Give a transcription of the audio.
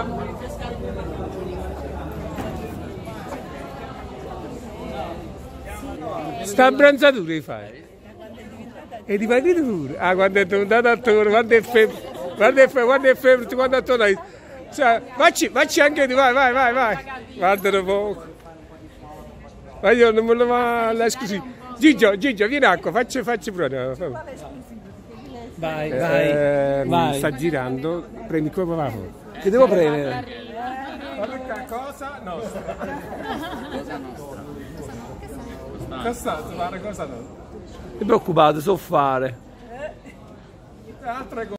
facciamo rinfrescare due patatoni. Sta abbranzatura devi fai? E di partire pure. Ah, quando è diventato attore, quando è febbre, quando è febbre, quando è febbre, quando è attore. Cioè, vacci, vacci anche tu, vai, vai, vai, vai. Guardalo poco. Ma io non me lo va la. Gigio, Gigio, vieni acqua, facci, faccio pure. Vai, vai, Eh, vai. sta girando, premi come va fuori. Che devo premere? Guarda cosa nostra. Cosa fare cosa nostra? Non ti preoccupate, so fare. Altra cosa.